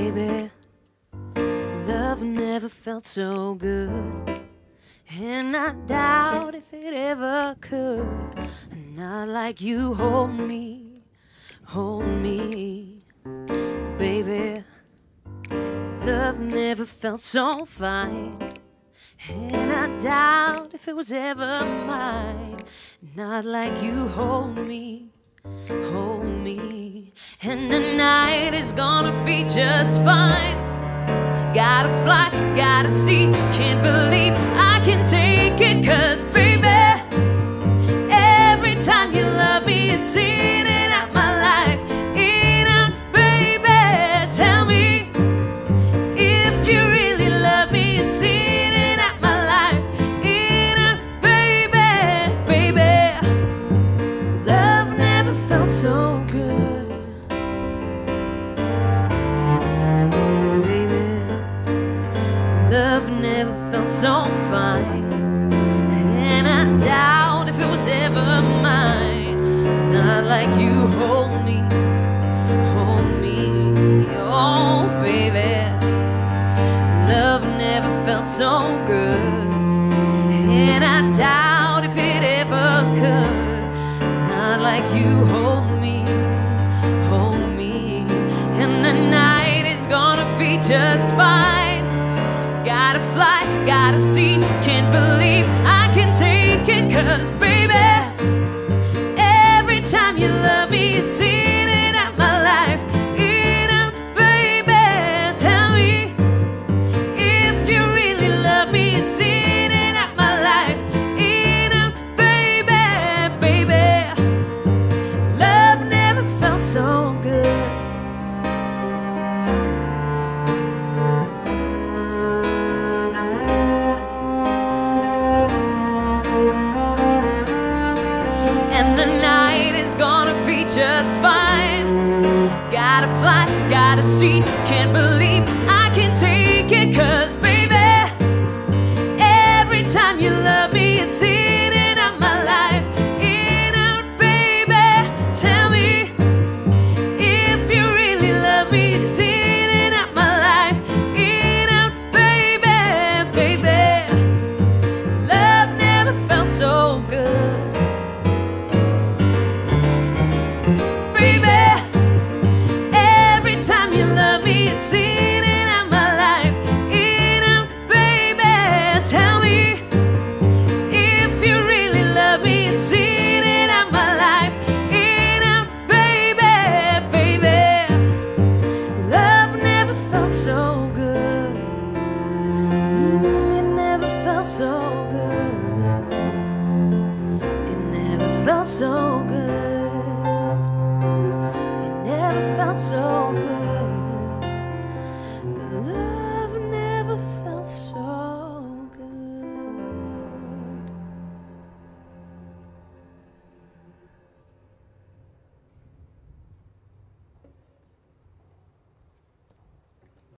Baby, love never felt so good. And I doubt if it ever could. Not like you hold me, hold me. Baby, love never felt so fine. And I doubt if it was ever mine. Not like you hold me, hold me. And the night is gonna be just fine. Gotta fly, gotta see, can't believe I can take it. Cause baby, every time you love me, it's in so fine. And I doubt if it was ever mine. Not like you hold me, hold me. Oh, baby. Love never felt so good. And I doubt if it ever could. Not like you hold me, hold me. And the night is gonna be just fine. Gotta fly, gotta see, can't believe I can take it. Cause, baby, just fine. Gotta fly, gotta see, can't believe so good. It never felt so